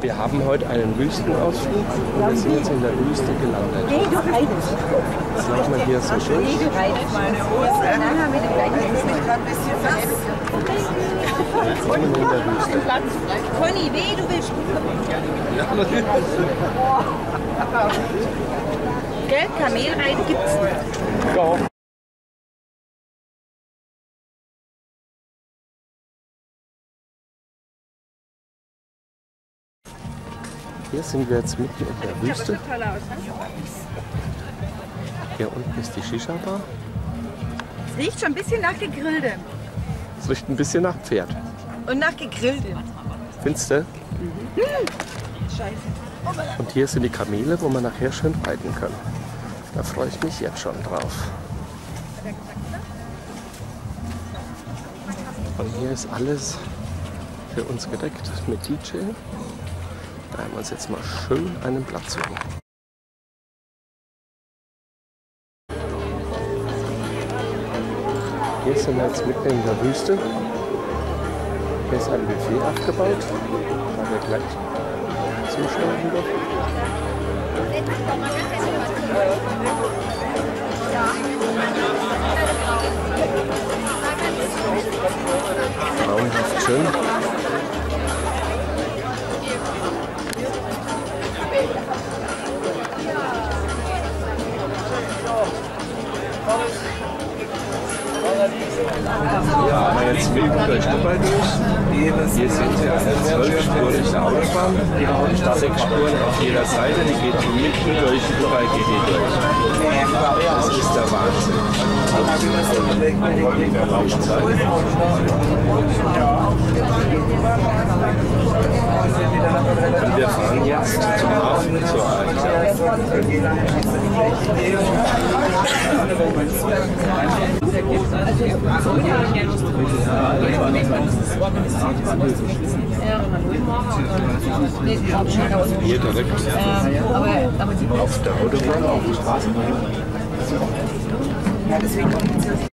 Wir haben heute einen Wüstenausflug und wir sind jetzt in der Wüste gelandet. Nee, du reitest. Jetzt laufen wir hier so reitest. Dann haben wir in der Wüste. Conny, weh, du willst. Gell, Kamelreiten gibt's nicht. Ja. Hier sind wir jetzt mitten in der Wüste. Ne? Hier unten ist die Shisha-Bar. Es riecht schon ein bisschen nach Gegrilltem. Es riecht ein bisschen nach Pferd. Und nach Gegrilltem. Findest du? Und hier sind die Kamele, wo man nachher schön reiten kann. Da freue ich mich jetzt schon drauf. Und hier ist alles für uns gedeckt mit DJ. Da haben wir uns jetzt mal schön einen Platz suchen. Hier sind wir jetzt mitten in der Wüste. Hier ist ein Buffet abgebaut, da wir gleich zuschlagen dürfen. Traumhaft schön. Ja, aber jetzt wild durch Dubai durch. Hier sind wir eine zwölfspurige Autobahn. Sechs Spuren auf jeder Seite, die geht mitten durch Dubai geht die durch. Das ist der Wahnsinn. Und wir fahren jetzt zum Hafen zur Alta. Hier direkt auf der Autobahn, auf der Straße. Ja, deswegen kommt